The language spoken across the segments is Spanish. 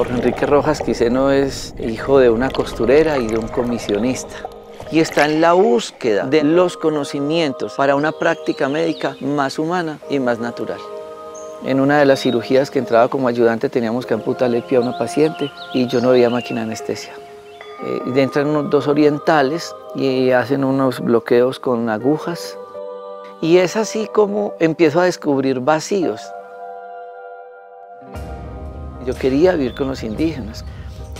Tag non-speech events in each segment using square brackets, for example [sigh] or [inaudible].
Jorge Enrique Rojas Quiseno es hijo de una costurera y de un comisionista y está en la búsqueda de los conocimientos para una práctica médica más humana y más natural. En una de las cirugías que entraba como ayudante teníamos que amputarle el pie a una paciente y yo no había máquina de anestesia. Eh, entran unos dos orientales y hacen unos bloqueos con agujas y es así como empiezo a descubrir vacíos. Yo quería vivir con los indígenas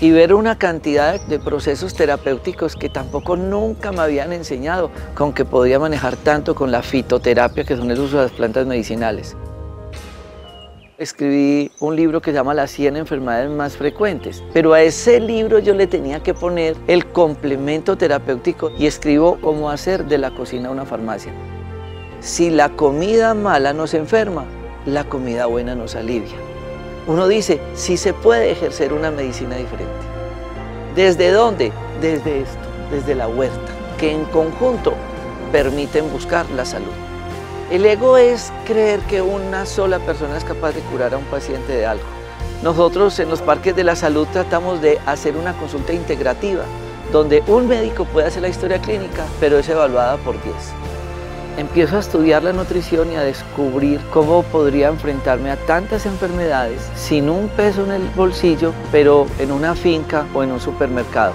y ver una cantidad de procesos terapéuticos que tampoco nunca me habían enseñado, con que podía manejar tanto con la fitoterapia, que son el uso de las plantas medicinales. Escribí un libro que se llama Las 100 enfermedades más frecuentes, pero a ese libro yo le tenía que poner el complemento terapéutico y escribo cómo hacer de la cocina una farmacia. Si la comida mala nos enferma, la comida buena nos alivia uno dice, si se puede ejercer una medicina diferente. ¿Desde dónde? Desde esto, desde la huerta, que en conjunto permiten buscar la salud. El ego es creer que una sola persona es capaz de curar a un paciente de algo. Nosotros en los parques de la salud tratamos de hacer una consulta integrativa, donde un médico puede hacer la historia clínica, pero es evaluada por 10 empiezo a estudiar la nutrición y a descubrir cómo podría enfrentarme a tantas enfermedades sin un peso en el bolsillo, pero en una finca o en un supermercado.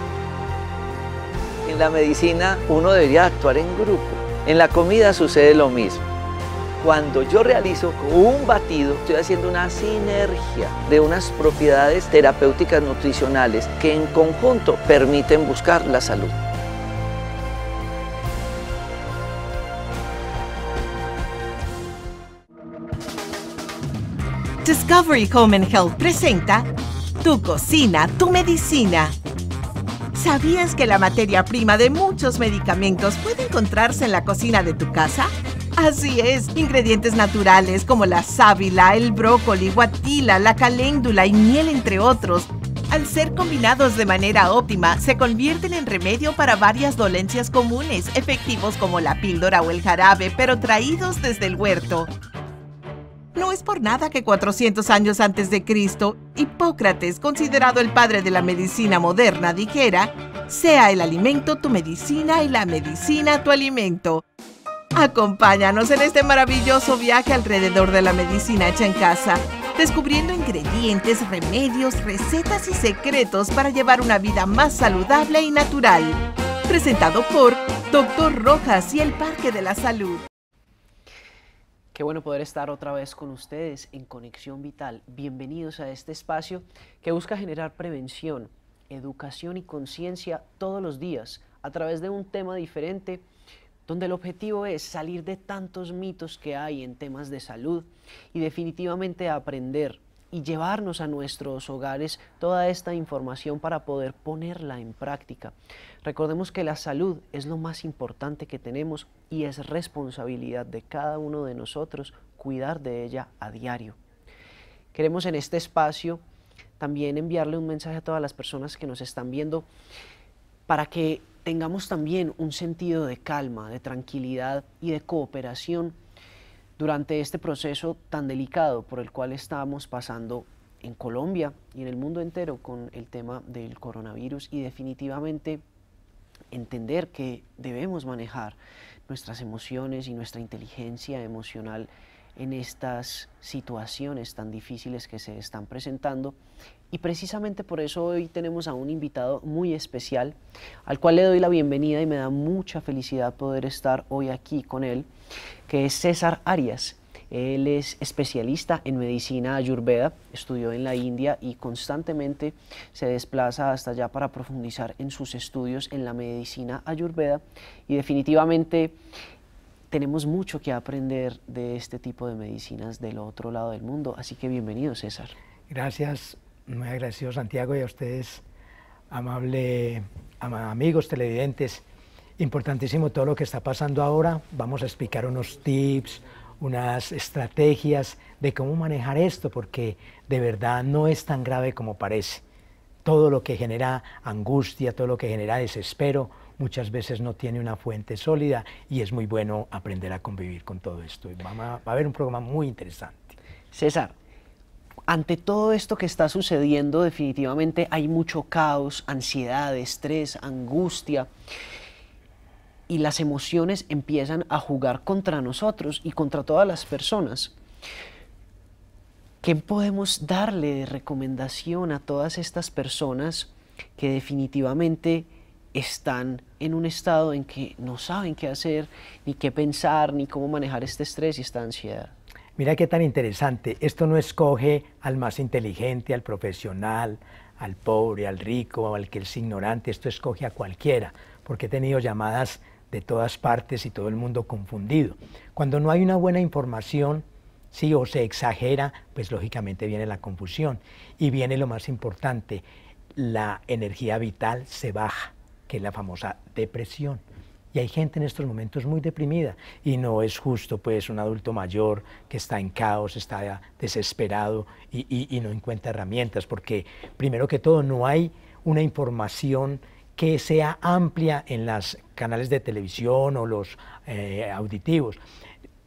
En la medicina uno debería actuar en grupo. En la comida sucede lo mismo. Cuando yo realizo un batido, estoy haciendo una sinergia de unas propiedades terapéuticas nutricionales que en conjunto permiten buscar la salud. Discovery Home and Health presenta Tu cocina, tu medicina. ¿Sabías que la materia prima de muchos medicamentos puede encontrarse en la cocina de tu casa? Así es, ingredientes naturales como la sábila, el brócoli, guatila, la caléndula y miel, entre otros, al ser combinados de manera óptima, se convierten en remedio para varias dolencias comunes, efectivos como la píldora o el jarabe, pero traídos desde el huerto. No es por nada que 400 años antes de Cristo, Hipócrates, considerado el padre de la medicina moderna, dijera, sea el alimento tu medicina y la medicina tu alimento. Acompáñanos en este maravilloso viaje alrededor de la medicina hecha en casa, descubriendo ingredientes, remedios, recetas y secretos para llevar una vida más saludable y natural. Presentado por Dr. Rojas y el Parque de la Salud. Qué bueno poder estar otra vez con ustedes en Conexión Vital. Bienvenidos a este espacio que busca generar prevención, educación y conciencia todos los días a través de un tema diferente donde el objetivo es salir de tantos mitos que hay en temas de salud y definitivamente aprender y llevarnos a nuestros hogares toda esta información para poder ponerla en práctica. Recordemos que la salud es lo más importante que tenemos y es responsabilidad de cada uno de nosotros cuidar de ella a diario. Queremos en este espacio también enviarle un mensaje a todas las personas que nos están viendo para que tengamos también un sentido de calma, de tranquilidad y de cooperación durante este proceso tan delicado por el cual estamos pasando en Colombia y en el mundo entero con el tema del coronavirus y definitivamente entender que debemos manejar nuestras emociones y nuestra inteligencia emocional en estas situaciones tan difíciles que se están presentando. Y precisamente por eso hoy tenemos a un invitado muy especial, al cual le doy la bienvenida y me da mucha felicidad poder estar hoy aquí con él, que es César Arias. Él es especialista en medicina ayurveda, estudió en la India y constantemente se desplaza hasta allá para profundizar en sus estudios en la medicina ayurveda y definitivamente tenemos mucho que aprender de este tipo de medicinas del otro lado del mundo. Así que bienvenido, César. Gracias, muy agradecido Santiago y a ustedes, amable, amigos televidentes. Importantísimo todo lo que está pasando ahora. Vamos a explicar unos tips, unas estrategias de cómo manejar esto, porque de verdad no es tan grave como parece. Todo lo que genera angustia, todo lo que genera desespero, muchas veces no tiene una fuente sólida y es muy bueno aprender a convivir con todo esto. Va a, haber un programa muy interesante. César, ante todo esto que está sucediendo, definitivamente hay mucho caos, ansiedad, estrés, angustia. Y las emociones empiezan a jugar contra nosotros y contra todas las personas. ¿Qué podemos darle de recomendación a todas estas personas que definitivamente están en un estado en que no saben qué hacer, ni qué pensar, ni cómo manejar este estrés y esta ansiedad? Mira qué tan interesante. Esto no escoge al más inteligente, al profesional, al pobre, al rico, al que es ignorante. Esto escoge a cualquiera, porque he tenido llamadas de todas partes y todo el mundo confundido. Cuando no hay una buena información, sí, o se exagera, pues lógicamente viene la confusión. Y viene lo más importante, la energía vital se baja, que es la famosa depresión. Y hay gente en estos momentos muy deprimida y no es justo pues un adulto mayor que está en caos, está desesperado y, no encuentra herramientas porque primero que todo no hay una información que sea amplia en los canales de televisión o los eh, auditivos.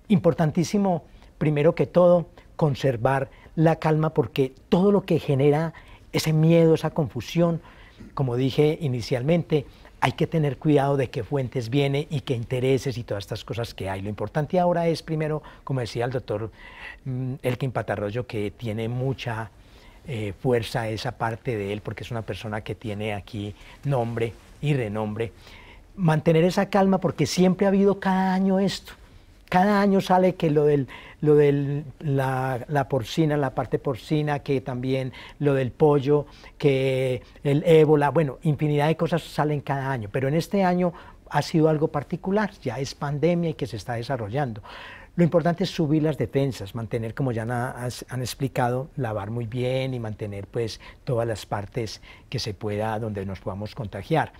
Importantísimo, primero que todo, conservar la calma porque todo lo que genera ese miedo, esa confusión, como dije inicialmente, hay que tener cuidado de qué fuentes viene y qué intereses y todas estas cosas que hay. Lo importante ahora es, primero, como decía el doctor mm, Elkin Patarroyo, que tiene mucha eh, fuerza esa parte de él, porque es una persona que tiene aquí nombre y renombre, mantener esa calma porque siempre ha habido cada año esto. Cada año sale que lo del lo de la, porcina, la parte porcina, que también lo del pollo, que el ébola, bueno, infinidad de cosas salen cada año, pero en este año ha sido algo particular, ya es pandemia y que se está desarrollando. Lo importante es subir las defensas, mantener, como ya han explicado, lavar muy bien y mantener pues todas las partes que se pueda donde nos podamos contagiar.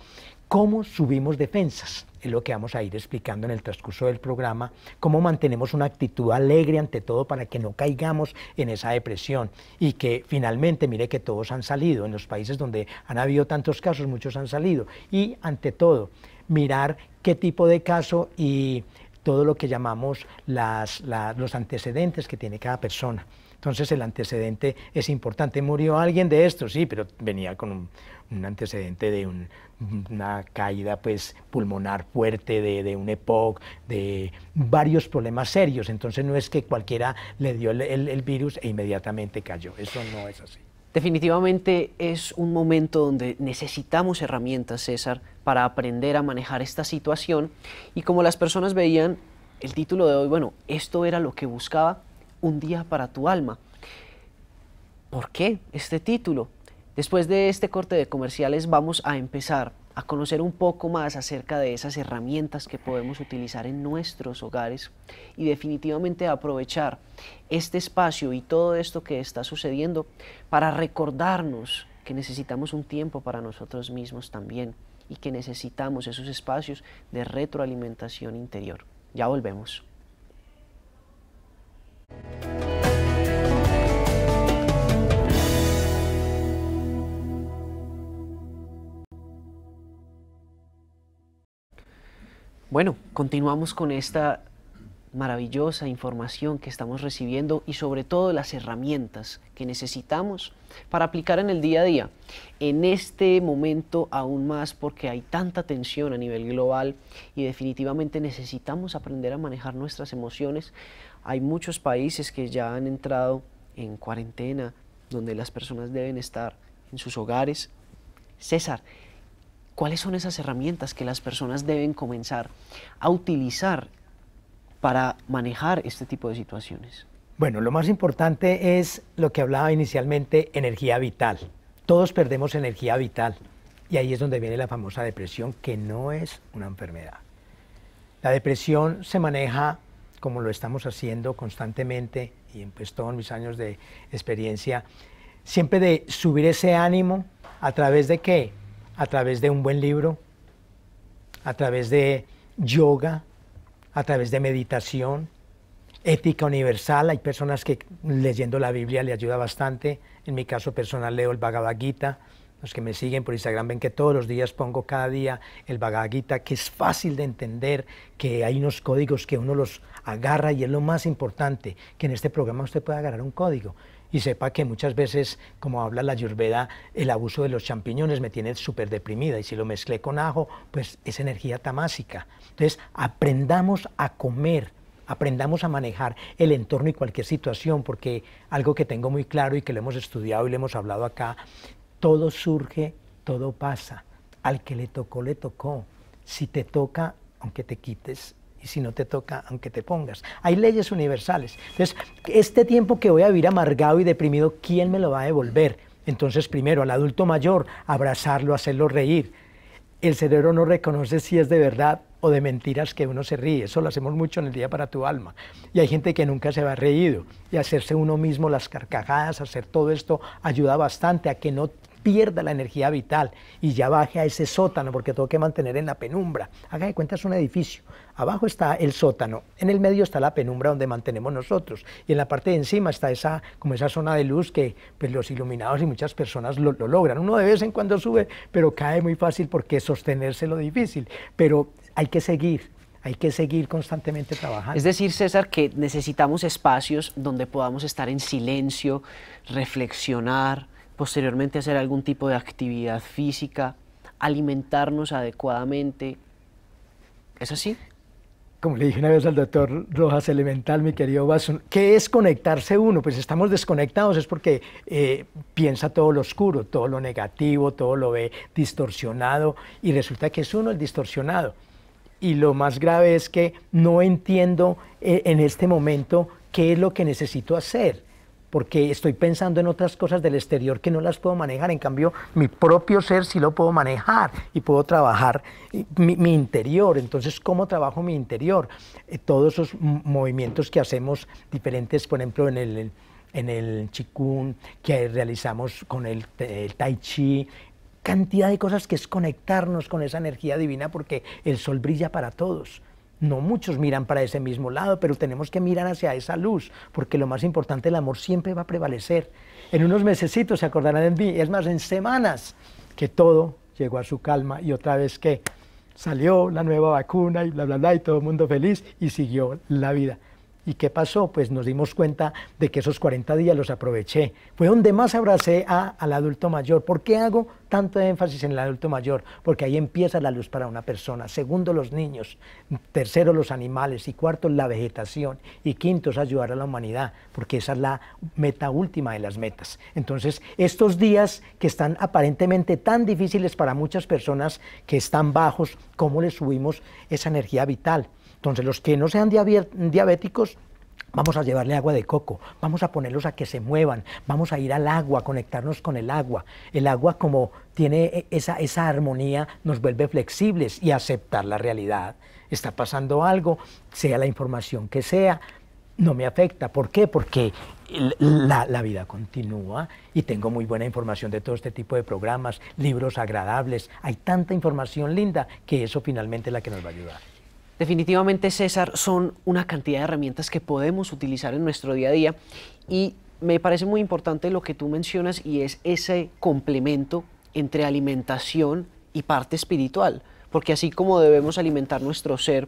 ¿Cómo subimos defensas? Es lo que vamos a ir explicando en el transcurso del programa, cómo mantenemos una actitud alegre ante todo para que no caigamos en esa depresión y que finalmente, mire que todos han salido, en los países donde han habido tantos casos, muchos han salido. Y ante todo, mirar qué tipo de caso y todo lo que llamamos los antecedentes que tiene cada persona. Entonces el antecedente es importante. ¿Murió alguien de esto? Sí, pero venía con un, antecedente de una caída pues, pulmonar fuerte, de, un EPOC, de varios problemas serios. Entonces no es que cualquiera le dio el virus e inmediatamente cayó. Eso no es así. Definitivamente es un momento donde necesitamos herramientas, César, para aprender a manejar esta situación. Y como las personas veían el título de hoy, bueno, esto era lo que buscaba un día para tu alma. ¿Por qué este título? Después de este corte de comerciales vamos a empezar a conocer un poco más acerca de esas herramientas que podemos utilizar en nuestros hogares y definitivamente aprovechar este espacio y todo esto que está sucediendo para recordarnos que necesitamos un tiempo para nosotros mismos también y que necesitamos esos espacios de retroalimentación interior. Ya volvemos. Bueno, continuamos con esta maravillosa información que estamos recibiendo y sobre todo las herramientas que necesitamos para aplicar en el día a día. En este momento aún más porque hay tanta tensión a nivel global y definitivamente necesitamos aprender a manejar nuestras emociones. Hay muchos países que ya han entrado en cuarentena donde las personas deben estar en sus hogares. César, ¿Cuáles son esas herramientas que las personas deben comenzar a utilizar para manejar este tipo de situaciones? Bueno, lo más importante es lo que hablaba inicialmente, energía vital. Todos perdemos energía vital y ahí es donde viene la famosa depresión, que no es una enfermedad. La depresión se maneja como lo estamos haciendo constantemente y en pues, todos mis años de experiencia, siempre de subir ese ánimo a través de qué? A través de un buen libro, a través de yoga, a través de meditación, ética universal. Hay personas que leyendo la Biblia le ayuda bastante. En mi caso personal leo el Bhagavad Gita. Los que me siguen por Instagram ven que todos los días pongo cada día el Bhagavad Gita, que es fácil de entender, que hay unos códigos que uno los agarra y es lo más importante, que en este programa usted puede agarrar un código y sepa que muchas veces, como habla la Ayurveda, el abuso de los champiñones me tiene súper deprimida y si lo mezclé con ajo, pues es energía tamásica. Entonces, aprendamos a comer, aprendamos a manejar el entorno y cualquier situación, porque algo que tengo muy claro y que lo hemos estudiado y le hemos hablado acá, todo surge, todo pasa. Al que le tocó, le tocó. Si te toca, aunque te quites, y si no te toca, aunque te pongas. Hay leyes universales. Entonces, este tiempo que voy a vivir amargado y deprimido, ¿quién me lo va a devolver? Entonces, primero, al adulto mayor, abrazarlo, hacerlo reír. El cerebro no reconoce si es de verdad o de mentiras que uno se ríe. Eso lo hacemos mucho en el día para tu alma. Y hay gente que nunca se va reído. Y hacerse uno mismo las carcajadas, hacer todo esto, ayuda bastante a que no pierda la energía vital y ya baje a ese sótano porque tengo que mantener en la penumbra. Haga de cuenta es un edificio. Abajo está el sótano, en el medio está la penumbra donde mantenemos nosotros y en la parte de encima está esa como esa zona de luz que pues, los iluminados y muchas personas lo, lo logran. Uno de vez en cuando sube, pero cae muy fácil porque sostenerse lo difícil. Pero hay que seguir, hay que seguir constantemente trabajando. Es decir, César, que necesitamos espacios donde podamos estar en silencio, reflexionar, posteriormente hacer algún tipo de actividad física, alimentarnos adecuadamente. ¿Es así? Como le dije una vez al doctor Rojas Elemental, mi querido Watson, ¿qué es conectarse uno? Pues estamos desconectados, es porque eh, piensa todo lo oscuro, todo lo negativo, todo lo ve distorsionado y resulta que es uno el distorsionado. Y lo más grave es que no entiendo eh, en este momento qué es lo que necesito hacer porque estoy pensando en otras cosas del exterior que no las puedo manejar. En cambio, mi propio ser sí lo puedo manejar y puedo trabajar mi, interior. Entonces, ¿cómo trabajo mi interior? Eh, todos esos movimientos que hacemos diferentes, por ejemplo, en el, en el chikun, que realizamos con el tai chi, cantidad de cosas que es conectarnos con esa energía divina porque el sol brilla para todos. No muchos miran para ese mismo lado, pero tenemos que mirar hacia esa luz, porque lo más importante, el amor siempre va a prevalecer. En unos mesecitos se acordarán de mí, es más, en semanas, que todo llegó a su calma y otra vez que salió la nueva vacuna y bla, bla, bla, y todo el mundo feliz y siguió la vida. ¿Y qué pasó? Pues nos dimos cuenta de que esos 40 días los aproveché. Fue donde más abracé a, al adulto mayor. ¿Por qué hago tanto énfasis en el adulto mayor? Porque ahí empieza la luz para una persona. Segundo, los niños. Tercero, los animales. Y cuarto, la vegetación. Y quinto, es ayudar a la humanidad, porque esa es la meta última de las metas. Entonces, estos días que están aparentemente tan difíciles para muchas personas que están bajos, ¿cómo les subimos esa energía vital? Entonces, los que no sean diabéticos, Vamos a llevarle agua de coco, vamos a ponerlos a que se muevan, vamos a ir al agua, conectarnos con el agua. El agua como tiene e, esa, esa armonía nos vuelve flexibles y aceptar la realidad. Está pasando algo, sea la información que sea, no me afecta. ¿Por qué? Porque la, la, vida continúa y tengo muy buena información de todo este tipo de programas, libros agradables. Hay tanta información linda que eso finalmente es la que nos va a ayudar. Definitivamente, César, son una cantidad de herramientas que podemos utilizar en nuestro día a día y me parece muy importante lo que tú mencionas y es ese complemento entre alimentación y parte espiritual. Porque así como debemos alimentar nuestro ser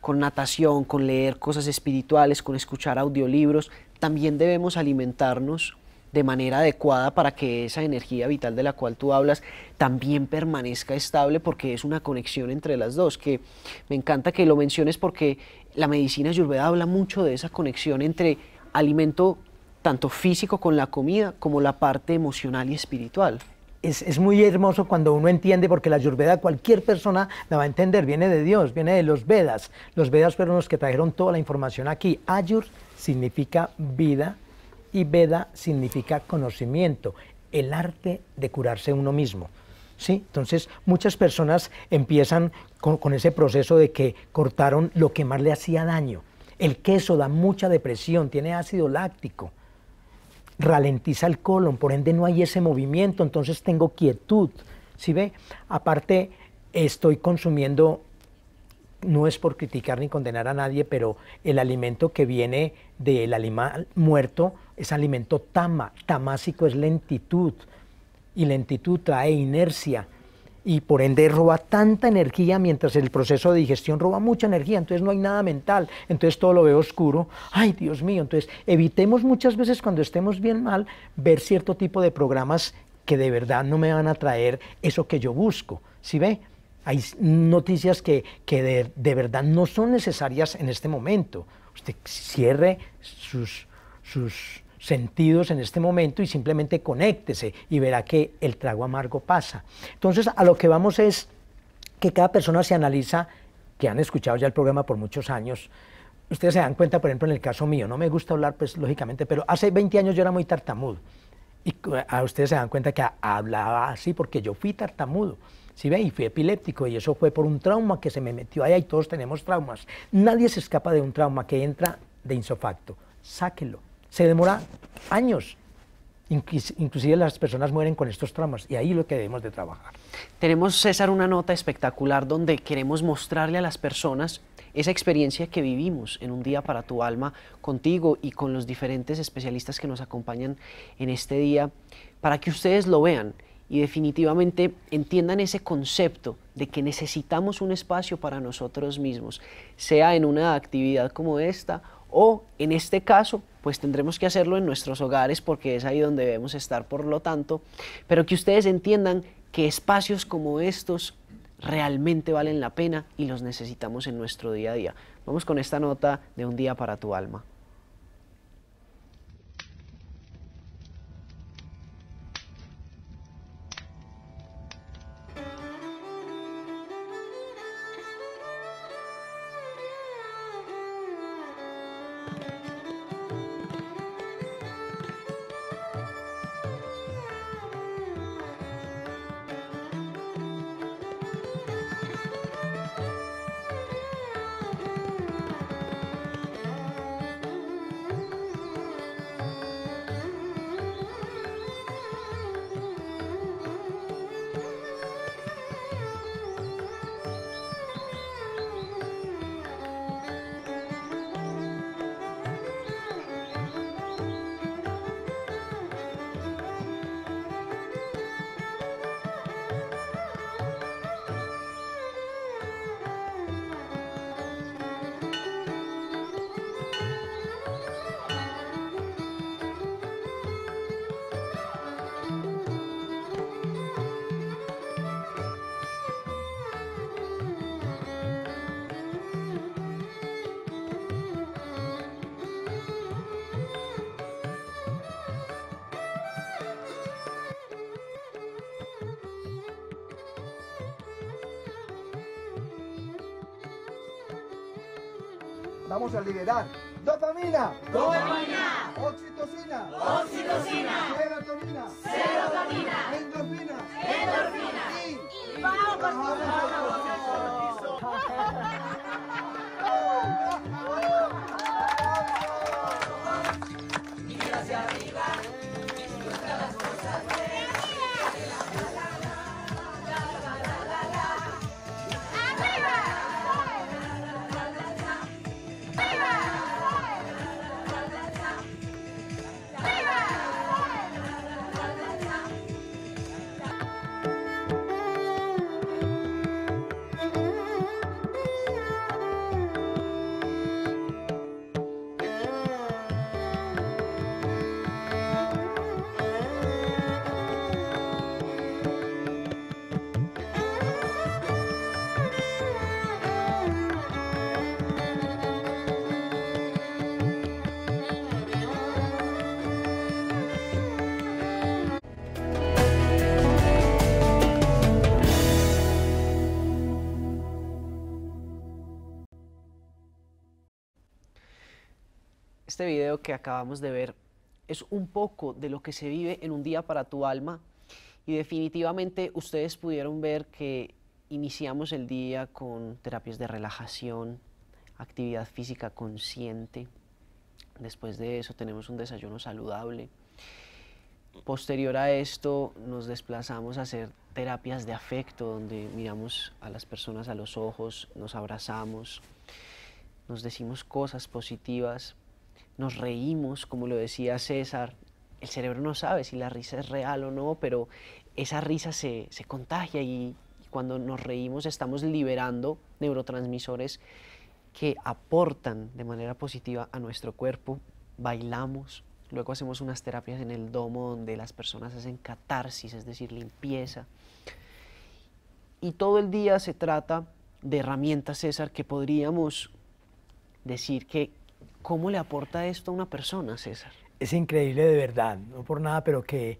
con natación, con leer cosas espirituales, con escuchar audiolibros, también debemos alimentarnos de manera adecuada para que esa energía vital de la cual tú hablas también permanezca estable porque es una conexión entre las dos, que me encanta que lo menciones porque la medicina ayurveda habla mucho de esa conexión entre alimento tanto físico con la comida como la parte emocional y espiritual. Es, es, muy hermoso cuando uno entiende, porque la Ayurveda cualquier persona la va a entender, viene de Dios, viene de los Vedas. Los Vedas fueron los que trajeron toda la información aquí. Ayur significa vida, y Veda significa conocimiento, el arte de curarse uno mismo. ¿Sí? Entonces muchas personas empiezan con, ese proceso de que cortaron lo que más le hacía daño. El queso da mucha depresión, tiene ácido láctico, ralentiza el colon, por ende no hay ese movimiento, entonces tengo quietud. ¿Sí ve? Aparte, estoy consumiendo no es por criticar ni condenar a nadie, pero el alimento que viene del animal muerto es alimento tama. Tamásico es lentitud. Y lentitud trae inercia. Y por ende roba tanta energía mientras el proceso de digestión roba mucha energía, entonces no hay nada mental, entonces todo lo veo oscuro, ay Dios mío, entonces evitemos muchas veces cuando estemos bien mal ver cierto tipo de programas que de verdad no me van a traer eso que yo busco, ¿sí ve? Hay noticias que, de, de verdad no son necesarias en este momento. Usted cierre sus, sus sentidos en este momento y simplemente conéctese y verá que el trago amargo pasa. Entonces, a lo que vamos es que cada persona se analiza, que han escuchado ya el programa por muchos años, ustedes se dan cuenta, por ejemplo, en el caso mío, no me gusta hablar, pues lógicamente, pero hace 20 años yo era muy tartamudo. Y a ustedes se dan cuenta que hablaba así porque yo fui tartamudo. ¿Sí ve? Y fui epiléptico y eso fue por un trauma que se me metió allá y todos tenemos traumas. Nadie se escapa de un trauma que entra de insofacto. Sáquelo se demora años. Inclusive las personas mueren con estos traumas y ahí es lo que debemos de trabajar. Tenemos, César, una nota espectacular donde queremos mostrarle a las personas esa experiencia que vivimos en un día para tu alma contigo y con los diferentes especialistas que nos acompañan en este día, para que ustedes lo vean y definitivamente entiendan ese concepto de que necesitamos un espacio para nosotros mismos, sea en una actividad como esta o en este caso, pues tendremos que hacerlo en nuestros hogares porque es ahí donde debemos estar, por lo tanto, pero que ustedes entiendan que espacios como estos realmente valen la pena y los necesitamos en nuestro día a día. Vamos con esta nota de un día para tu alma. Vamos a liberar. Dopamina. Dopamina. Oxitocina. Oxitocina. Serotonina. Serotonina. Endorfina. Endorfina. Y, vamos. hacia [laughs] Este video que acabamos de ver es un poco de lo que se vive en un día para tu alma y definitivamente ustedes pudieron ver que iniciamos el día con terapias de relajación, actividad física consciente. Después de eso tenemos un desayuno saludable. Posterior a esto nos desplazamos a hacer terapias de afecto donde miramos a las personas a los ojos, nos abrazamos, nos decimos cosas positivas nos reímos, como lo decía César, el cerebro no sabe si la risa es real o no, pero esa risa se, contagia y, Cuando nos reímos estamos liberando neurotransmisores que aportan de manera positiva a nuestro cuerpo. Bailamos, luego hacemos unas terapias en el domo donde las personas hacen catarsis, es decir, limpieza. Y todo el día se trata de herramientas, César, que podríamos decir que, ¿cómo le aporta esto a una persona, César? Es increíble de verdad, no por nada, pero que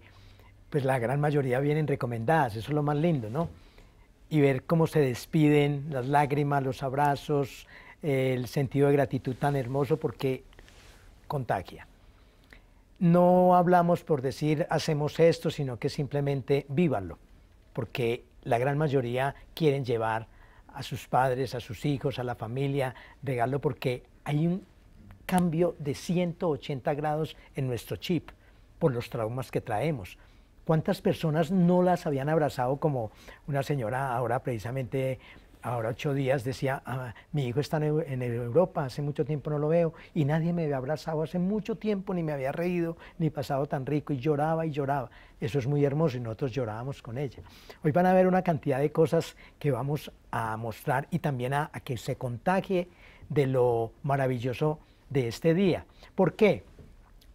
pues la gran mayoría vienen recomendadas, eso es lo más lindo, ¿no? Y ver cómo se despiden las lágrimas, los abrazos, el sentido de gratitud tan hermoso porque contagia. No hablamos por decir hacemos esto, sino que simplemente vívanlo, porque la gran mayoría quieren llevar a sus padres, a sus hijos, a la familia, regalo porque hay un cambio de 180 grados en nuestro chip por los traumas que traemos. ¿Cuántas personas no las habían abrazado como una señora ahora precisamente ahora ocho días decía, ah, mi hijo está en, Europa, hace mucho tiempo no lo veo, y nadie me había abrazado hace mucho tiempo, ni me había reído, ni pasado tan rico, y lloraba y lloraba. Eso es muy hermoso y nosotros llorábamos con ella. Hoy van a ver una cantidad de cosas que vamos a mostrar y también a, que se contagie de lo maravilloso de este día. ¿Por qué?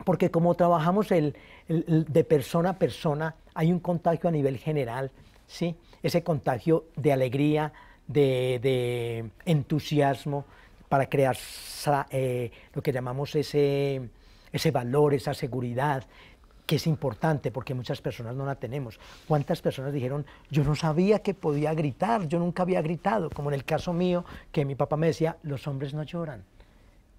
Porque como trabajamos el, de persona a persona, hay un contagio a nivel general, ¿sí? Ese contagio de alegría, de, entusiasmo para crear eh, lo que llamamos ese, ese valor, esa seguridad, que es importante porque muchas personas no la tenemos. ¿Cuántas personas dijeron, yo no sabía que podía gritar, yo nunca había gritado? Como en el caso mío, que mi papá me decía, los hombres no lloran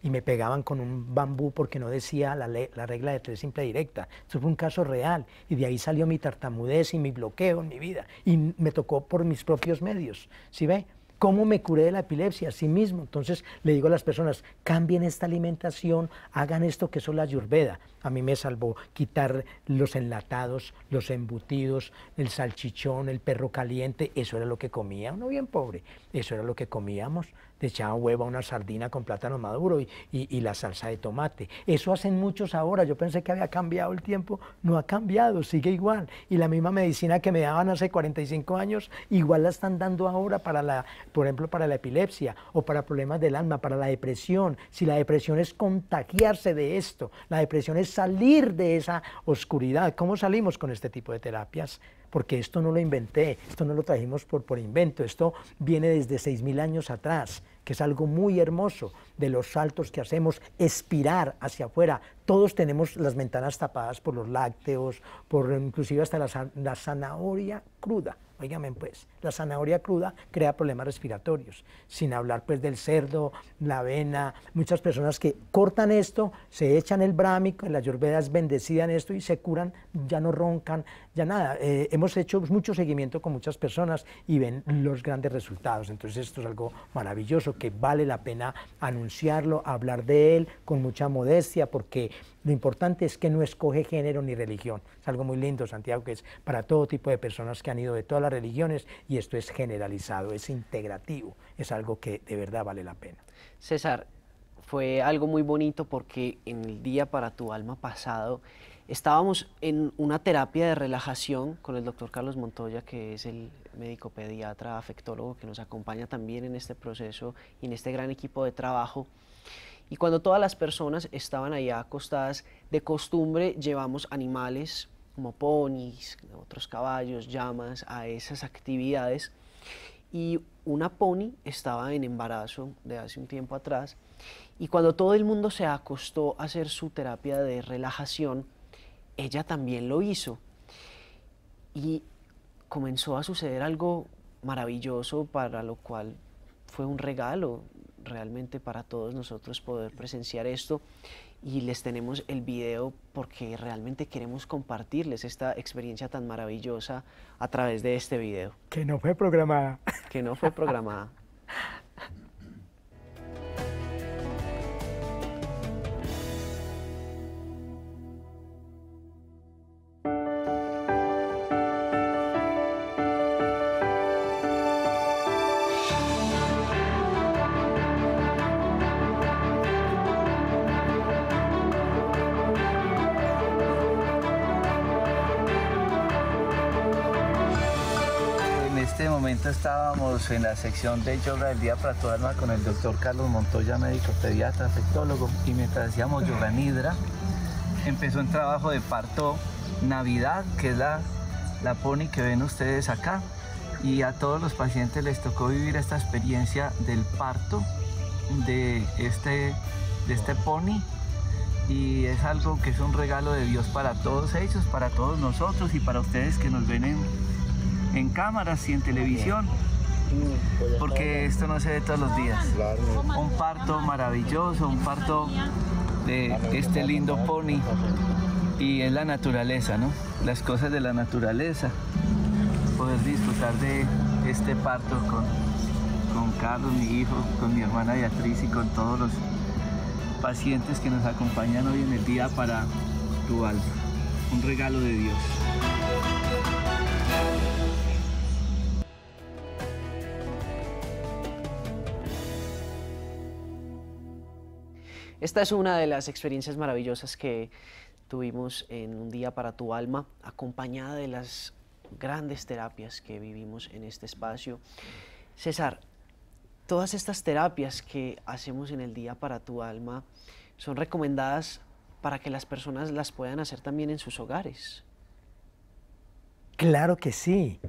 y me pegaban con un bambú porque no decía la, la regla de tres simple directa. Eso fue un caso real y de ahí salió mi tartamudez y mi bloqueo en mi vida y me tocó por mis propios medios. ¿Sí ve? ¿Cómo me curé de la epilepsia? Así mismo. Entonces le digo a las personas, cambien esta alimentación, hagan esto que es la ayurveda. A mí me salvó quitar los enlatados, los embutidos, el salchichón, el perro caliente. Eso era lo que comía uno bien pobre. Eso era lo que comíamos le echaban huevo a una sardina con plátano maduro y, y, la salsa de tomate. Eso hacen muchos ahora. Yo pensé que había cambiado el tiempo. No ha cambiado, sigue igual. Y la misma medicina que me daban hace 45 años, igual la están dando ahora para la, por ejemplo, para la epilepsia o para problemas del alma, para la depresión. Si la depresión es contagiarse de esto, la depresión es salir de esa oscuridad. ¿Cómo salimos con este tipo de terapias? porque esto no lo inventé, esto no lo trajimos por, por invento, esto viene desde 6.000 años atrás, que es algo muy hermoso de los saltos que hacemos, expirar hacia afuera. Todos tenemos las ventanas tapadas por los lácteos, por inclusive hasta la, la zanahoria cruda. Óigame pues, la zanahoria cruda crea problemas respiratorios, sin hablar pues del cerdo, la avena, muchas personas que cortan esto, se echan el brámico, la ayurveda es bendecida en esto y se curan, ya no roncan, ya nada. Eh, hemos hecho mucho seguimiento con muchas personas y ven los grandes resultados, entonces esto es algo maravilloso que vale la pena anunciarlo, hablar de él con mucha modestia, porque lo importante es que no escoge género ni religión. Es algo muy lindo, Santiago, que es para todo tipo de personas que han ido de todas las religiones y esto es generalizado, es integrativo, es algo que de verdad vale la pena. César, fue algo muy bonito porque en el día para tu alma pasado estábamos en una terapia de relajación con el doctor Carlos Montoya, que es el médico pediatra afectólogo que nos acompaña también en este proceso y en este gran equipo de trabajo. Y cuando todas las personas estaban allá acostadas, de costumbre llevamos animales como ponis, otros caballos, llamas, a esas actividades. Y una pony estaba en embarazo de hace un tiempo atrás. Y cuando todo el mundo se acostó a hacer su terapia de relajación, ella también lo hizo. Y comenzó a suceder algo maravilloso para lo cual fue un regalo realmente para todos nosotros poder presenciar esto y les tenemos el video porque realmente queremos compartirles esta experiencia tan maravillosa a través de este video. Que no fue programada. Que no fue programada. [laughs] estábamos en la sección de yoga del día para tu alma con el doctor Carlos Montoya, médico pediatra, afectólogo, y mientras hacíamos yoga nidra, empezó un trabajo de parto Navidad, que es la, la pony que ven ustedes acá. Y a todos los pacientes les tocó vivir esta experiencia del parto de este, de este pony y es algo que es un regalo de Dios para todos ellos, para todos nosotros y para ustedes que nos ven en, en cámaras y en televisión, porque esto no se ve todos los días. Un parto maravilloso, un parto de este lindo pony y es la naturaleza, ¿no? Las cosas de la naturaleza, poder disfrutar de este parto con, con Carlos, mi hijo, con mi hermana Beatriz y con todos los pacientes que nos acompañan hoy en el día para tu alma. Un regalo de Dios. Esta es una de las experiencias maravillosas que tuvimos en un día para tu alma, acompañada de las grandes terapias que vivimos en este espacio. César, todas estas terapias que hacemos en el día para tu alma son recomendadas para que las personas las puedan hacer también en sus hogares. Claro que sí.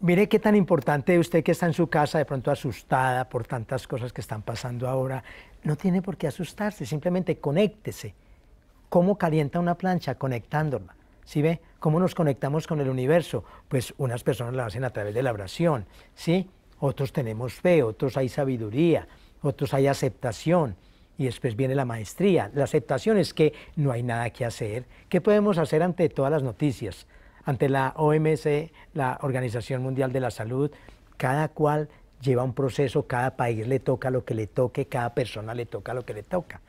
Mire qué tan importante usted que está en su casa de pronto asustada por tantas cosas que están pasando ahora. No tiene por qué asustarse, simplemente conéctese. ¿Cómo calienta una plancha? Conectándola. ¿Sí ve? ¿Cómo nos conectamos con el universo? Pues unas personas lo hacen a través de la oración, ¿sí? Otros tenemos fe, otros hay sabiduría, otros hay aceptación y después viene la maestría. La aceptación es que no hay nada que hacer. ¿Qué podemos hacer ante todas las noticias? Ante la OMS, la Organización Mundial de la Salud, cada cual lleva un proceso, cada país le toca lo que le toque, cada persona le toca lo que le toca.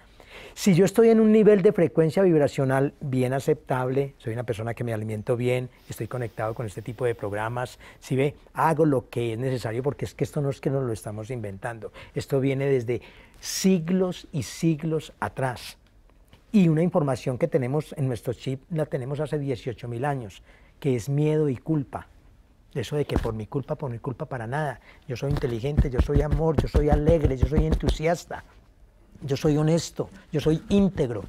Si yo estoy en un nivel de frecuencia vibracional bien aceptable, soy una persona que me alimento bien, estoy conectado con este tipo de programas, si ve, hago lo que es necesario porque es que esto no es que nos lo estamos inventando, esto viene desde siglos y siglos atrás. Y una información que tenemos en nuestro chip la tenemos hace 18 mil años, que es miedo y culpa. Eso de que por mi culpa, por mi culpa para nada. Yo soy inteligente, yo soy amor, yo soy alegre, yo soy entusiasta yo soy honesto, yo soy íntegro,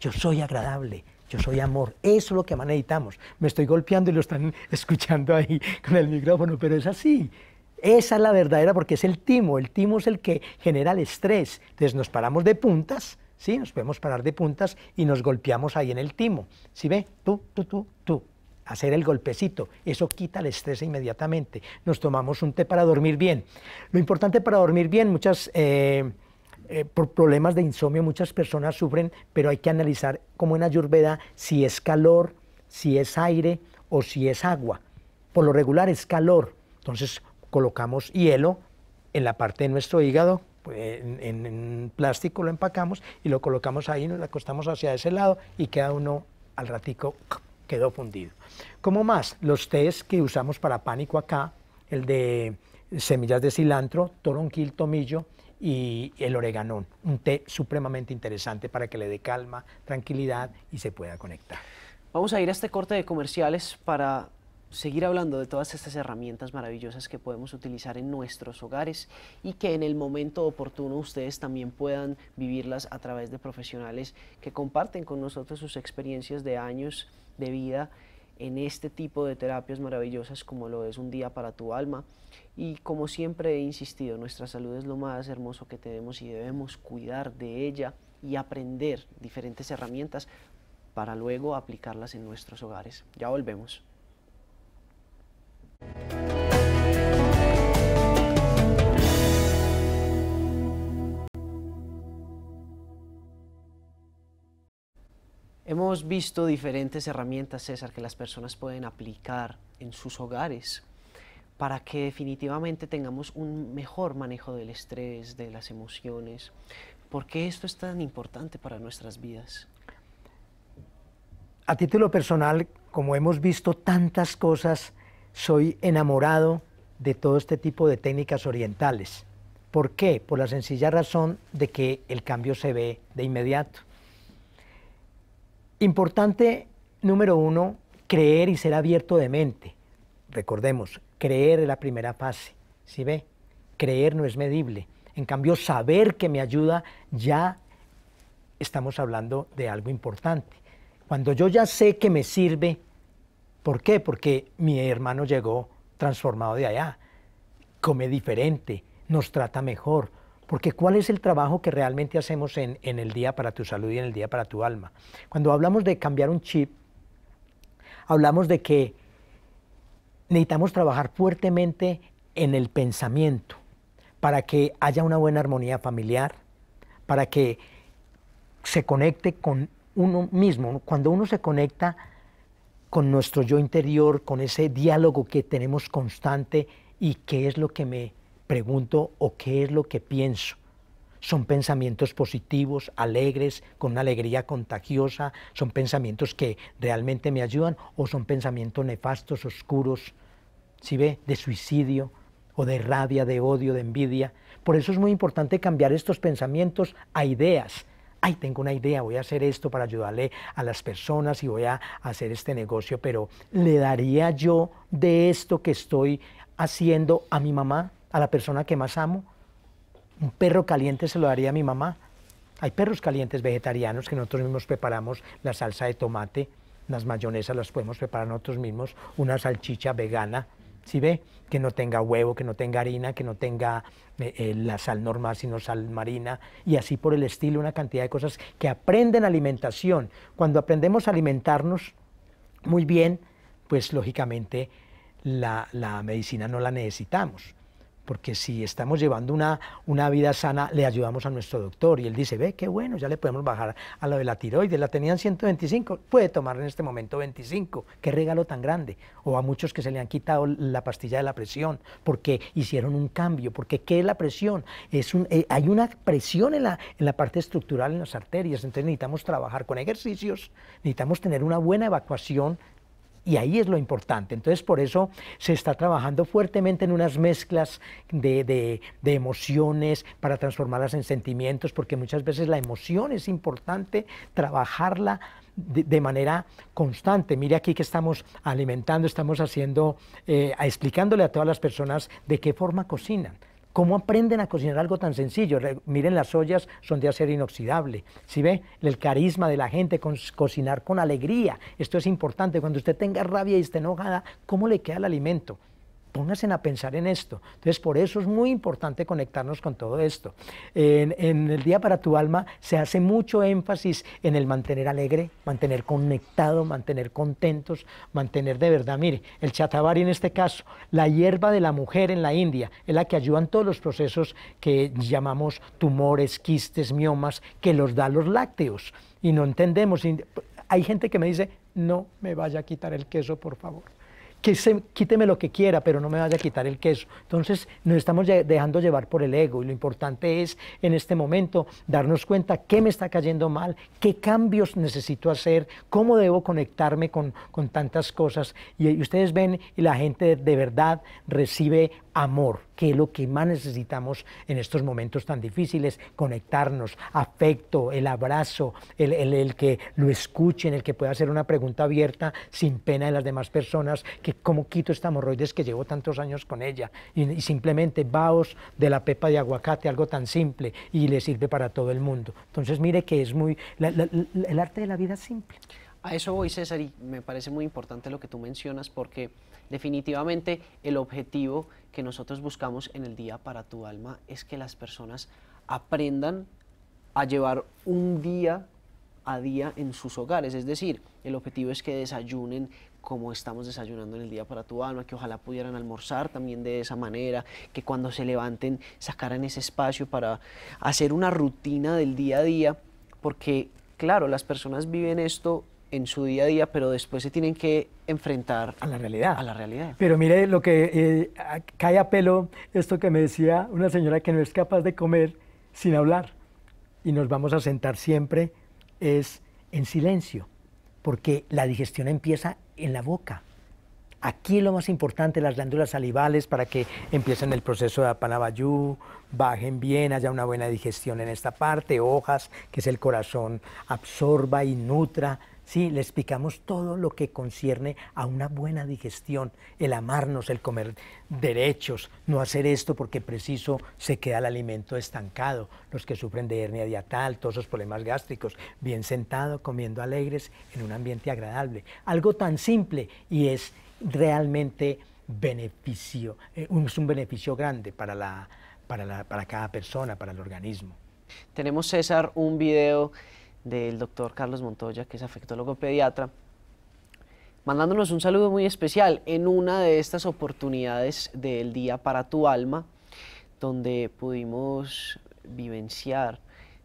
yo soy agradable, yo soy amor. Eso es lo que más necesitamos. Me estoy golpeando y lo están [laughs] escuchando ahí con el micrófono, pero es así. Esa es la verdadera porque es el timo. El timo es el que genera el estrés. Entonces nos paramos de puntas, ¿sí? Nos podemos parar de puntas y nos golpeamos ahí en el timo. ¿Sí ve? Tú, tú, tú, tú. Hacer el golpecito. Eso quita el estrés inmediatamente. Nos tomamos un té para dormir bien. Lo importante para dormir bien, muchas... Eh, eh, por problemas de insomnio muchas personas sufren, pero hay que analizar como en Ayurveda si es calor, si es aire o si es agua. Por lo regular es calor. Entonces colocamos hielo en la parte de nuestro hígado, pues, en, plástico lo empacamos y lo colocamos ahí, nos acostamos hacia ese lado y queda uno al ratico quedó fundido. Como más, los tés que usamos para pánico acá, el de semillas de cilantro, toronquil, tomillo, y el oreganón, un té supremamente interesante para que le dé calma, tranquilidad y se pueda conectar. Vamos a ir a este corte de comerciales para seguir hablando de todas estas herramientas maravillosas que podemos utilizar en nuestros hogares y que en el momento oportuno ustedes también puedan vivirlas a través de profesionales que comparten con nosotros sus experiencias de años de vida en este tipo de terapias maravillosas como lo es un día para tu alma. Y como siempre he insistido, nuestra salud es lo más hermoso que tenemos y debemos cuidar de ella y aprender diferentes herramientas para luego aplicarlas en nuestros hogares. Ya volvemos. Hemos visto diferentes herramientas, César, que las personas pueden aplicar en sus hogares para que definitivamente tengamos un mejor manejo del estrés, de las emociones. ¿Por qué esto es tan importante para nuestras vidas? A título personal, como hemos visto tantas cosas, soy enamorado de todo este tipo de técnicas orientales. ¿Por qué? Por la sencilla razón de que el cambio se ve de inmediato. Importante, número uno, creer y ser abierto de mente. Recordemos, Creer es la primera fase, ¿sí ve? Creer no es medible. En cambio, saber que me ayuda, ya estamos hablando de algo importante. Cuando yo ya sé que me sirve, ¿por qué? Porque mi hermano llegó transformado de allá, come diferente, nos trata mejor. Porque ¿cuál es el trabajo que realmente hacemos en, en el día para tu salud y en el día para tu alma? Cuando hablamos de cambiar un chip, hablamos de que necesitamos trabajar fuertemente en el pensamiento para que haya una buena armonía familiar, para que se conecte con uno mismo. Cuando uno se conecta con nuestro yo interior, con ese diálogo que tenemos constante y qué es lo que me pregunto o qué es lo que pienso. Son pensamientos positivos, alegres, con una alegría contagiosa, son pensamientos que realmente me ayudan o son pensamientos nefastos, oscuros, si ve, de suicidio o de rabia, de odio, de envidia. Por eso es muy importante cambiar estos pensamientos a ideas. Ay, tengo una idea, voy a hacer esto para ayudarle a las personas y voy a hacer este negocio, pero ¿le daría yo de esto que estoy haciendo a mi mamá, a la persona que más amo? Un perro caliente se lo daría a mi mamá. Hay perros calientes vegetarianos que nosotros mismos preparamos, la salsa de tomate, las mayonesas las podemos preparar nosotros mismos, una salchicha vegana, ¿sí ve? Que no tenga huevo, que no tenga harina, que no tenga eh, eh, la sal normal, sino sal marina, y así por el estilo, una cantidad de cosas que aprenden alimentación. Cuando aprendemos a alimentarnos muy bien, pues lógicamente la, la medicina no la necesitamos porque si estamos llevando una, una vida sana, le ayudamos a nuestro doctor y él dice, ve, qué bueno, ya le podemos bajar a lo de la tiroides, la tenían 125, puede tomar en este momento 25, qué regalo tan grande. O a muchos que se le han quitado la pastilla de la presión, porque hicieron un cambio, porque ¿qué es la presión? Es un, eh, hay una presión en la, en la parte estructural, en las arterias, entonces necesitamos trabajar con ejercicios, necesitamos tener una buena evacuación y ahí es lo importante. Entonces, por eso se está trabajando fuertemente en unas mezclas de, emociones para transformarlas en sentimientos, porque muchas veces la emoción es importante trabajarla de, manera constante. Mire aquí que estamos alimentando, estamos haciendo, eh, explicándole a todas las personas de qué forma cocinan. ¿Cómo aprenden a cocinar algo tan sencillo? miren, las ollas son de acero inoxidable. ¿Sí ve? El carisma de la gente, con, cocinar con alegría. Esto es importante. Cuando usted tenga rabia y esté enojada, ¿cómo le queda el alimento? Pónganse a pensar en esto. Entonces, por eso es muy importante conectarnos con todo esto. En, el Día para tu Alma se hace mucho énfasis en el mantener alegre, mantener conectado, mantener contentos, mantener de verdad. Mire, el chatavari en este caso, la hierba de la mujer en la India, es la que ayuda en todos los procesos que llamamos tumores, quistes, miomas, que los da los lácteos. Y no entendemos. Hay gente que me dice, no me vaya a quitar el queso, por favor que se, quíteme lo que quiera, pero no me vaya a quitar el queso. Entonces nos estamos dejando llevar por el ego y lo importante es en este momento darnos cuenta qué me está cayendo mal, qué cambios necesito hacer, cómo debo conectarme con, con tantas cosas. Y, y, ustedes ven y la gente de verdad recibe amor, que es lo que más necesitamos en estos momentos tan difíciles, conectarnos, afecto, el abrazo, el, el, que lo escuchen, el que pueda hacer una pregunta abierta sin pena de las demás personas, que cómo quito esta hemorroides que llevo tantos años con ella, y, simplemente vaos de la pepa de aguacate, algo tan simple, y le sirve para todo el mundo. Entonces mire que es muy, el arte de la vida es simple. A eso voy, César, y me parece muy importante lo que tú mencionas, porque definitivamente el objetivo que nosotros buscamos en el Día para tu Alma es que las personas aprendan a llevar un día a día en sus hogares. Es decir, el objetivo es que desayunen como estamos desayunando en el día para tu alma, que ojalá pudieran almorzar también de esa manera, que cuando se levanten sacaran ese espacio para hacer una rutina del día a día, porque claro, las personas viven esto en su día a día, pero después se tienen que enfrentar a la realidad. A la realidad. Pero mire lo que eh, cae a pelo esto que me decía una señora que no es capaz de comer sin hablar y nos vamos a sentar siempre es en silencio, porque la digestión empieza en la boca. Aquí lo más importante, las glándulas salivales para que empiecen el proceso de apanabayú, bajen bien, haya una buena digestión en esta parte, hojas, que es el corazón, absorba y nutra Sí, le explicamos todo lo que concierne a una buena digestión, el amarnos, el comer derechos, no hacer esto porque preciso se queda el alimento estancado, los que sufren de hernia diatal, todos esos problemas gástricos, bien sentado, comiendo alegres, en un ambiente agradable. Algo tan simple y es realmente beneficio, eh, es un beneficio grande para, la, para, para cada persona, para el organismo. Tenemos, César, un video del doctor Carlos Montoya, que es afectólogo pediatra, mandándonos un saludo muy especial en una de estas oportunidades del Día para tu Alma, donde pudimos vivenciar,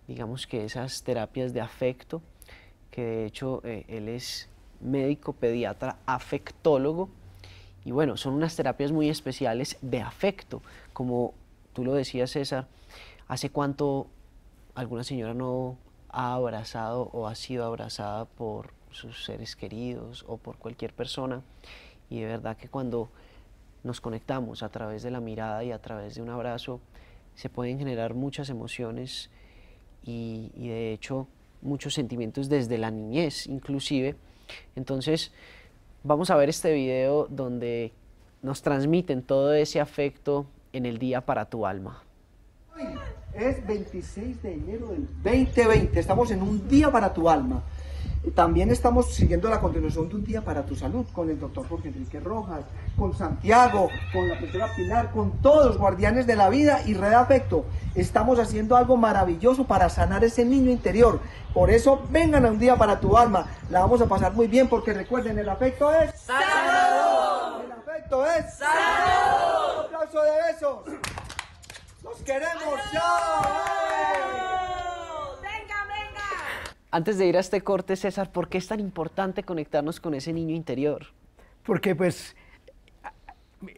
digamos que esas terapias de afecto, que de hecho eh, él es médico pediatra afectólogo, y bueno, son unas terapias muy especiales de afecto, como tú lo decías César, ¿hace cuánto alguna señora no ha abrazado o ha sido abrazada por sus seres queridos o por cualquier persona. Y de verdad que cuando nos conectamos a través de la mirada y a través de un abrazo, se pueden generar muchas emociones y, de hecho muchos sentimientos desde la niñez inclusive. Entonces vamos a ver este video donde nos transmiten todo ese afecto en el día para tu alma. Es 26 de enero del 2020. Estamos en un día para tu alma. También estamos siguiendo la continuación de un día para tu salud con el doctor Jorge Enrique Rojas, con Santiago, con la profesora Pilar, con todos los guardianes de la vida y Red Afecto. Estamos haciendo algo maravilloso para sanar ese niño interior. Por eso vengan a un día para tu alma. La vamos a pasar muy bien porque recuerden, el afecto es... ¡Sanador! El afecto es... ¡Sanador! Un aplauso de besos. ¡Los queremos! ¡Chao! ¡Venga, venga! Antes de ir a este corte, César, ¿por qué es tan importante conectarnos con ese niño interior? Porque pues,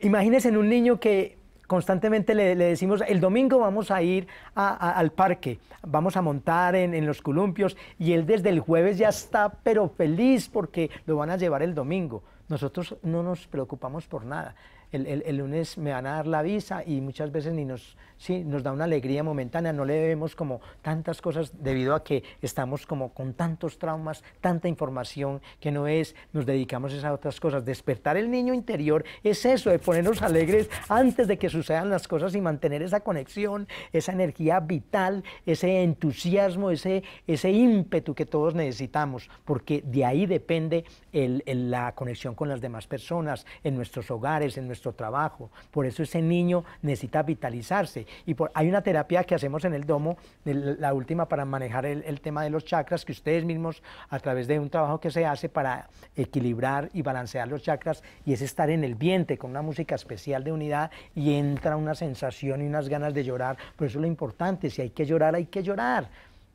imagínense en un niño que constantemente le, decimos, el domingo vamos a ir al parque, vamos a montar en, en, los columpios y él desde el jueves ya está pero feliz porque lo van a llevar el domingo. Nosotros no nos preocupamos por nada el, lunes me van a dar la visa y muchas veces ni nos, sí, nos da una alegría momentánea, no le vemos como tantas cosas debido a que estamos como con tantos traumas, tanta información que no es, nos dedicamos a otras cosas. Despertar el niño interior es eso, de ponernos alegres antes de que sucedan las cosas y mantener esa conexión, esa energía vital, ese entusiasmo, ese, ese ímpetu que todos necesitamos, porque de ahí depende la conexión con las demás personas, en nuestros hogares, en nuestros trabajo. Por eso ese niño necesita vitalizarse. Y hay una terapia que hacemos en el domo, la última para manejar el, tema de los chakras, que ustedes mismos, a través de un trabajo que se hace para equilibrar y balancear los chakras, y es estar en el vientre con una música especial de unidad y entra una sensación y unas ganas de llorar. Por eso lo importante, si hay que llorar, hay que llorar.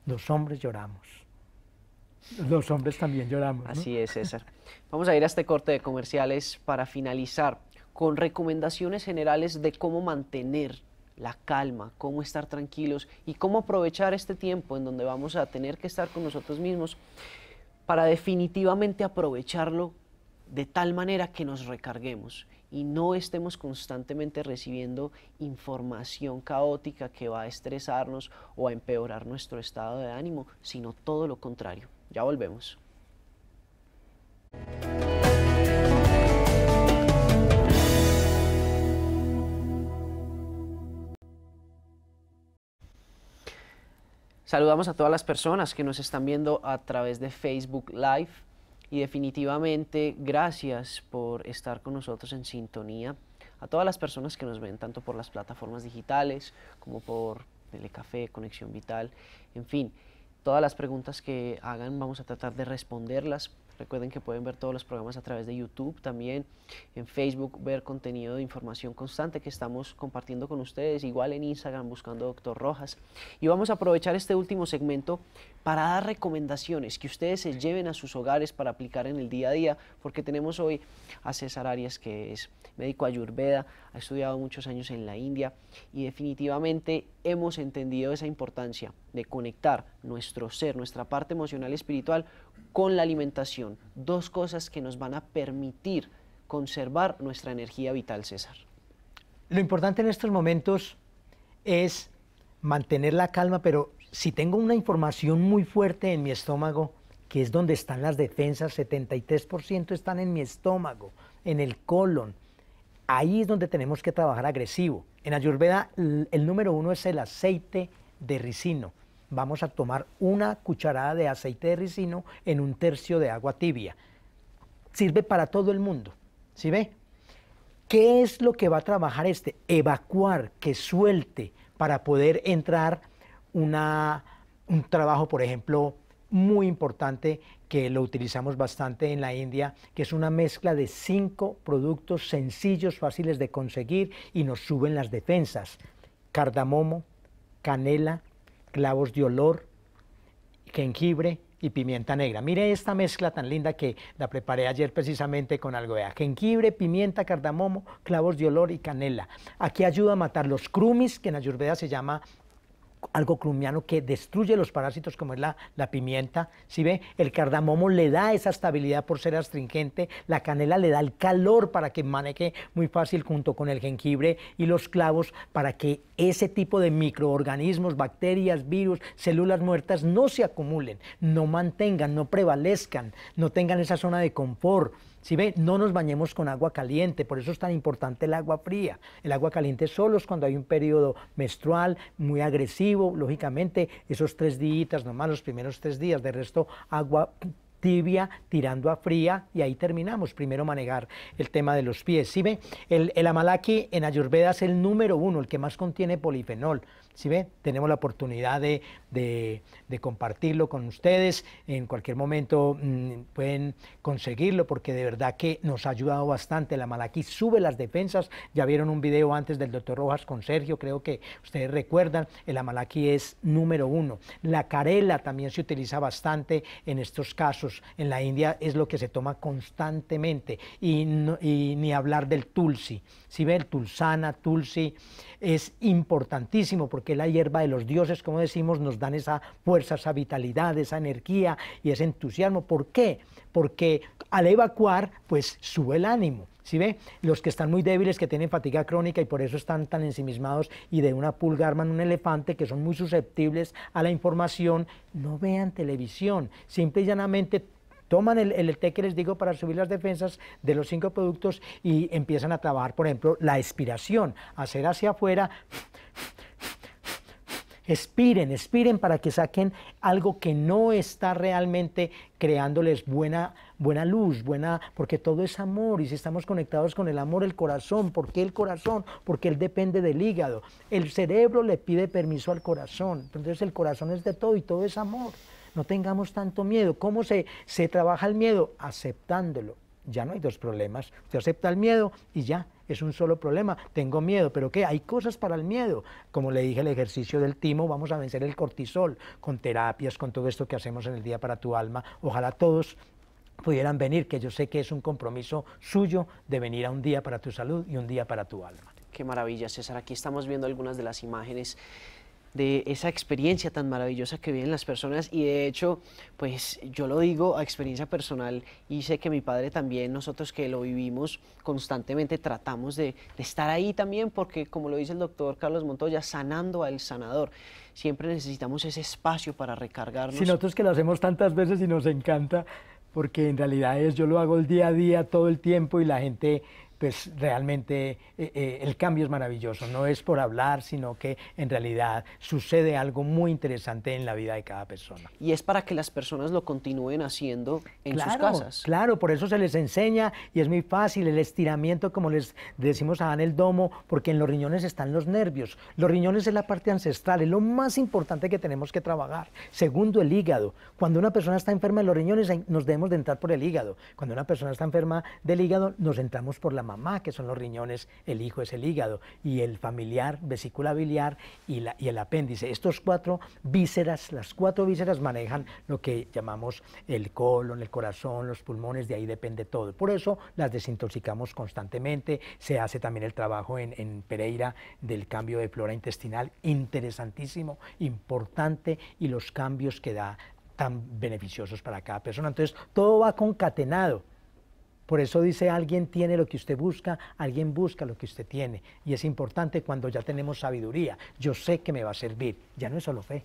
Los hombres lloramos. Los hombres también lloramos. Así es, César. Vamos a ir a este corte de comerciales para finalizar con recomendaciones generales de cómo mantener la calma, cómo estar tranquilos y cómo aprovechar este tiempo en donde vamos a tener que estar con nosotros mismos para definitivamente aprovecharlo de tal manera que nos recarguemos y no estemos constantemente recibiendo información caótica que va a estresarnos o a empeorar nuestro estado de ánimo, sino todo lo contrario. Ya volvemos. Saludamos a todas las personas que nos están viendo a través de Facebook Live y definitivamente gracias por estar con nosotros en sintonía. A todas las personas que nos ven tanto por las plataformas digitales como por Telecafé, Conexión Vital, en fin, todas las preguntas que hagan vamos a tratar de responderlas Recuerden que pueden ver todos los programas a través de YouTube, también en Facebook, ver contenido de información constante que estamos compartiendo con ustedes, igual en Instagram buscando Doctor Rojas. Y vamos a aprovechar este último segmento para dar recomendaciones que ustedes se lleven a sus hogares para aplicar en el día a día, porque tenemos hoy a César Arias, que es médico ayurveda, ha estudiado muchos años en la India y definitivamente hemos entendido esa importancia de conectar nuestro ser, nuestra parte emocional y espiritual con la alimentación. Dos cosas que nos van a permitir conservar nuestra energía vital, César. Lo importante en estos momentos es mantener la calma, pero si tengo una información muy fuerte en mi estómago, que es donde están las defensas, 73% están en mi estómago, en el colon. Ahí es donde tenemos que trabajar agresivo. En Ayurveda el número uno es el aceite de ricino. Vamos a tomar una cucharada de aceite de ricino en un tercio de agua tibia. Sirve para todo el mundo. ¿Sí ve? ¿Qué es lo que va a trabajar este? Evacuar, que suelte para poder entrar una, un trabajo, por ejemplo, muy importante que lo utilizamos bastante en la India, que es una mezcla de cinco productos sencillos, fáciles de conseguir y nos suben las defensas. Cardamomo, canela, clavos de olor, jengibre y pimienta negra. Mire esta mezcla tan linda que la preparé ayer precisamente con algo de jengibre, pimienta, cardamomo, clavos de olor y canela. Aquí ayuda a matar los crumis, que en Ayurveda se llama algo crumiano que destruye los parásitos como es la, la pimienta, si ve? El cardamomo le da esa estabilidad por ser astringente, la canela le da el calor para que maneje muy fácil junto con el jengibre y los clavos para que ese tipo de microorganismos, bacterias, virus, células muertas no se acumulen, no mantengan, no prevalezcan, no tengan esa zona de confort. Si ve, no nos bañemos con agua caliente, por eso es tan importante el agua fría. El agua caliente solo es cuando hay un periodo menstrual muy agresivo, lógicamente, esos tres días, nomás los primeros tres días, de resto agua tibia tirando a fría y ahí terminamos. Primero manejar el tema de los pies. ¿Sí ve? El, el amalaki en Ayurveda es el número uno, el que más contiene polifenol. ¿Sí ve? Tenemos la oportunidad de, compartirlo con ustedes. En cualquier momento mm, pueden conseguirlo porque de verdad que nos ha ayudado bastante. La malaquí sube las defensas. Ya vieron un video antes del doctor Rojas con Sergio, creo que ustedes recuerdan. El amalaquí es número uno. La carela también se utiliza bastante en estos casos. En la India es lo que se toma constantemente. Y, y ni hablar del tulsi. Si ve, el tulsana, tulsi es importantísimo porque la hierba de los dioses, como decimos, nos dan esa fuerza, esa vitalidad, esa energía y ese entusiasmo. ¿Por qué? Porque al evacuar, pues sube el ánimo. ¿Sí ve? Los que están muy débiles, que tienen fatiga crónica y por eso están tan ensimismados y de una pulga arman un elefante, que son muy susceptibles a la información, no vean televisión. Simple y llanamente toman el, el, té que les digo para subir las defensas de los cinco productos y empiezan a trabajar, por ejemplo, la expiración, hacer hacia afuera Expiren, expiren para que saquen algo que no está realmente creándoles buena, buena luz, buena, porque todo es amor y si estamos conectados con el amor, el corazón, ¿por qué el corazón? Porque él depende del hígado. El cerebro le pide permiso al corazón, entonces el corazón es de todo y todo es amor. No tengamos tanto miedo. ¿Cómo se, se trabaja el miedo? Aceptándolo. Ya no hay dos problemas. Usted acepta el miedo y ya es un solo problema, tengo miedo, pero ¿qué? Hay cosas para el miedo. Como le dije, el ejercicio del timo, vamos a vencer el cortisol con terapias, con todo esto que hacemos en el Día para tu Alma. Ojalá todos pudieran venir, que yo sé que es un compromiso suyo de venir a un día para tu salud y un día para tu alma. Qué maravilla, César. Aquí estamos viendo algunas de las imágenes de esa experiencia tan maravillosa que viven las personas y de hecho, pues yo lo digo a experiencia personal y sé que mi padre también, nosotros que lo vivimos constantemente tratamos de, estar ahí también porque como lo dice el doctor Carlos Montoya, sanando al sanador. Siempre necesitamos ese espacio para recargarnos. Si nosotros que lo hacemos tantas veces y nos encanta, porque en realidad es, yo lo hago el día a día, todo el tiempo y la gente pues realmente eh, eh, el cambio es maravilloso. No es por hablar, sino que en realidad sucede algo muy interesante en la vida de cada persona. Y es para que las personas lo continúen haciendo en sus casas. Claro, por eso se les enseña y es muy fácil el estiramiento, como les decimos a el domo, porque en los riñones están los nervios. Los riñones es la parte ancestral, es lo más importante que tenemos que trabajar. Segundo, el hígado. Cuando una persona está enferma de los riñones, nos debemos de entrar por el hígado. Cuando una persona está enferma del hígado, nos entramos por la mamá, que son los riñones, el hijo es el hígado, y el familiar, vesícula biliar y, la, y el apéndice. Estos cuatro vísceras, las cuatro vísceras manejan lo que llamamos el colon, el corazón, los pulmones, de ahí depende todo. Por eso las desintoxicamos constantemente, se hace también el trabajo en, en Pereira del cambio de flora intestinal, interesantísimo, importante, y los cambios que da tan beneficiosos para cada persona. Entonces, todo va concatenado Por eso dice, alguien tiene lo que usted busca, alguien busca lo que usted tiene. Y es importante cuando ya tenemos sabiduría. Yo sé que me va a servir, ya no es solo fe.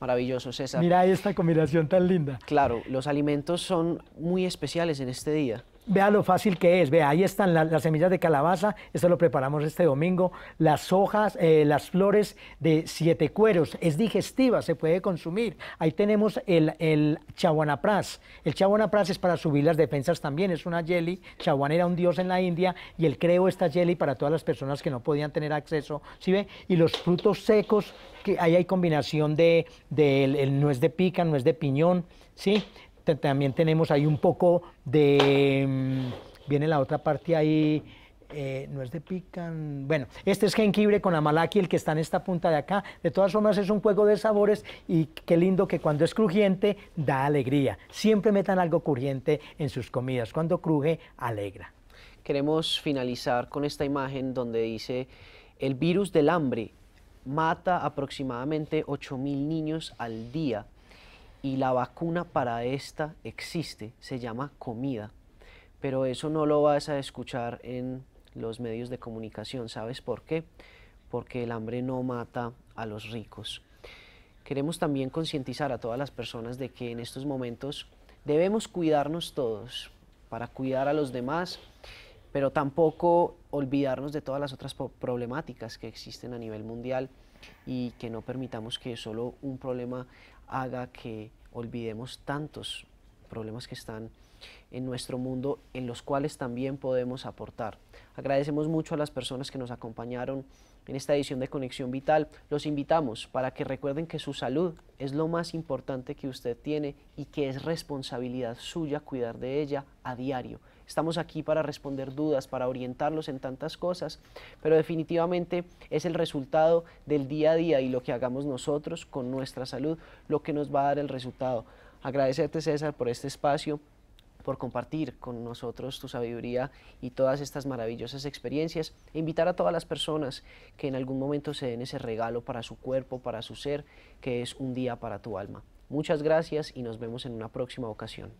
Maravilloso, César. Mira esta combinación tan linda. Claro, los alimentos son muy especiales en este día. Vea lo fácil que es, vea, ahí están las semillas de calabaza, esto lo preparamos este domingo, las hojas, eh, las flores de siete cueros, es digestiva, se puede consumir. Ahí tenemos el, el chawanapras, el chawanapras es para subir las defensas también, es una jelly, chawan era un dios en la India y él creó esta jelly para todas las personas que no podían tener acceso, ¿sí ve? Y los frutos secos, que ahí hay combinación de, de el, nuez de pica, nuez de piñón, ¿sí? También tenemos ahí un poco de, mm, viene la otra parte ahí, eh, no es de pican, bueno, este es jengibre con amalaki, el que está en esta punta de acá, de todas formas es un juego de sabores y qué lindo que cuando es crujiente da alegría, siempre metan algo crujiente en sus comidas, cuando cruje alegra. Queremos finalizar con esta imagen donde dice, el virus del hambre mata aproximadamente 8 mil niños al día y la vacuna para esta existe, se llama comida. Pero eso no lo vas a escuchar en los medios de comunicación. ¿Sabes por qué? Porque el hambre no mata a los ricos. Queremos también concientizar a todas las personas de que en estos momentos debemos cuidarnos todos para cuidar a los demás, pero tampoco olvidarnos de todas las otras problemáticas que existen a nivel mundial y que no permitamos que solo un problema haga que olvidemos tantos problemas que están en nuestro mundo en los cuales también podemos aportar. Agradecemos mucho a las personas que nos acompañaron en esta edición de Conexión Vital. Los invitamos para que recuerden que su salud es lo más importante que usted tiene y que es responsabilidad suya cuidar de ella a diario. Estamos aquí para responder dudas, para orientarlos en tantas cosas, pero definitivamente es el resultado del día a día y lo que hagamos nosotros con nuestra salud lo que nos va a dar el resultado. Agradecerte César por este espacio, por compartir con nosotros tu sabiduría y todas estas maravillosas experiencias e invitar a todas las personas que en algún momento se den ese regalo para su cuerpo, para su ser, que es un día para tu alma. Muchas gracias y nos vemos en una próxima ocasión.